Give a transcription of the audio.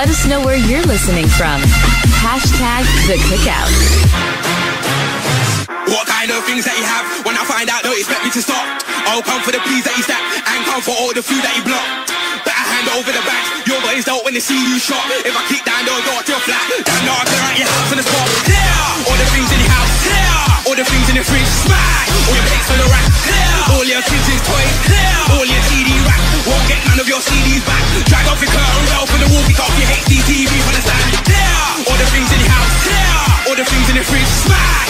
Let us know where you're listening from. Hashtag the cookout. What kind of things that you have? When I find out, don't expect me to stop. I'll come for the peas that you stack and come for all the food that you block. Better hand over the bags. Your boys don't when they see you shot. If I kick down, don't go to your flat. Damn, no, I clear out your house on the spot. Yeah! Off your HD TV for